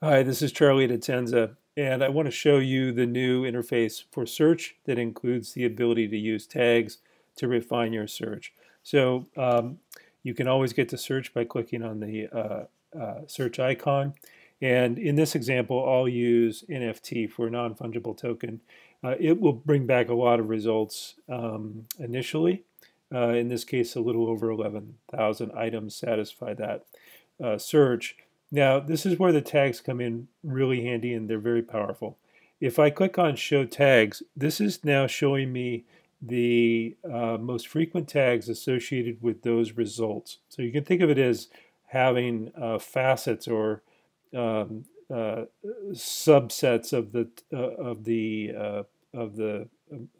Hi, this is Charlie Detenza, and I want to show you the new interface for search that includes the ability to use tags to refine your search. So um, you can always get to search by clicking on the uh, uh, search icon. And in this example, I'll use NFT for non-fungible token. Uh, it will bring back a lot of results um, initially. Uh, in this case, a little over 11,000 items satisfy that uh, search. Now, this is where the tags come in really handy and they're very powerful. If I click on Show Tags, this is now showing me the uh, most frequent tags associated with those results. So you can think of it as having uh, facets or um, uh, subsets of the uh, of the uh, of the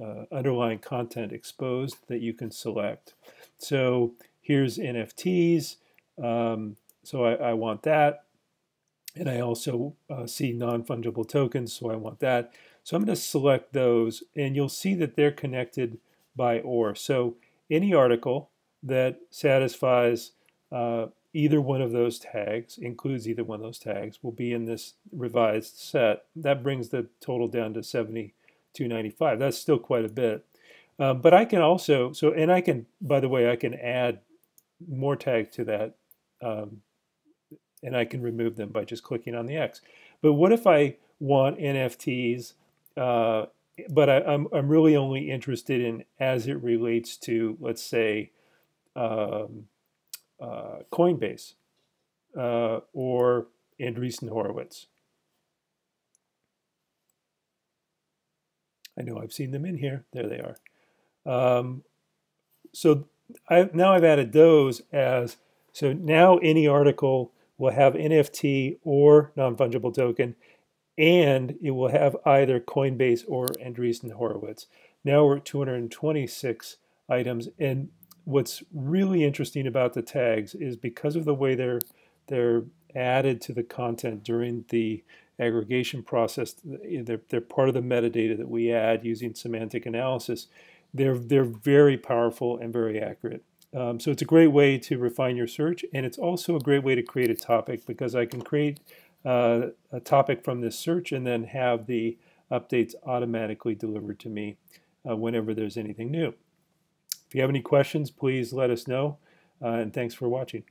uh, underlying content exposed that you can select. So here's NFTs. Um, so I, I want that. And I also uh, see non-fungible tokens, so I want that. So I'm going to select those, and you'll see that they're connected by OR. So any article that satisfies uh, either one of those tags, includes either one of those tags, will be in this revised set. That brings the total down to 7295. That's still quite a bit. Um, but I can also, so, and I can, by the way, I can add more tags to that um, and I can remove them by just clicking on the X. But what if I want NFTs, uh, but I, am I'm, I'm really only interested in as it relates to, let's say, um, uh, Coinbase uh, or Andreessen Horowitz. I know I've seen them in here. There they are. Um, so I, now I've added those as, so now any article will have NFT or non-fungible token, and it will have either Coinbase or Andreessen Horowitz. Now we're at 226 items, and what's really interesting about the tags is because of the way they're they're added to the content during the aggregation process. They're, they're part of the metadata that we add using semantic analysis. They're they're very powerful and very accurate. Um, so it's a great way to refine your search, and it's also a great way to create a topic because I can create uh, a topic from this search and then have the updates automatically delivered to me uh, whenever there's anything new. If you have any questions, please let us know, uh, and thanks for watching.